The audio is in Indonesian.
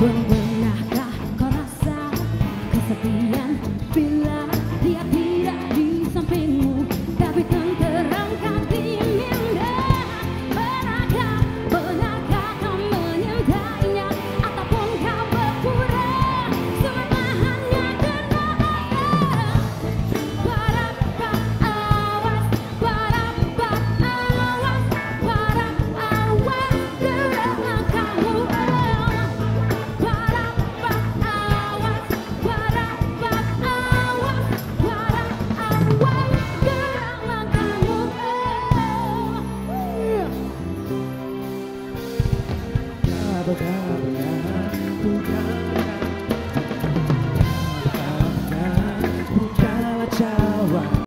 Pernahkah kau rasa kesetiaan Booga, booga, booga.